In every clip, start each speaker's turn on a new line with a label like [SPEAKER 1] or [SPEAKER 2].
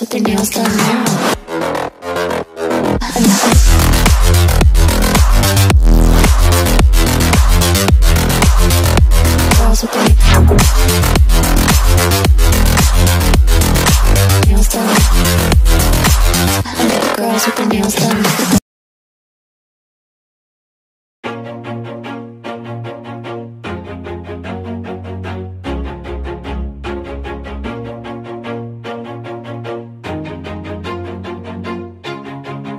[SPEAKER 1] With their nails done now.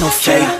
[SPEAKER 2] no fake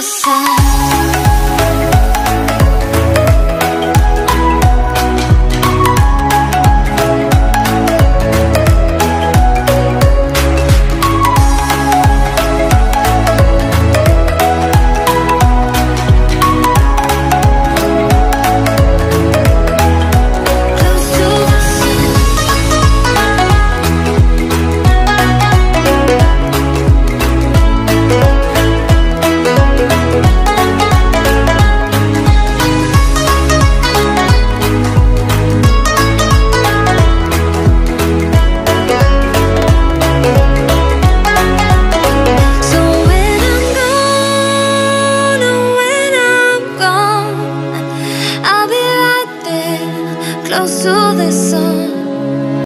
[SPEAKER 1] The sun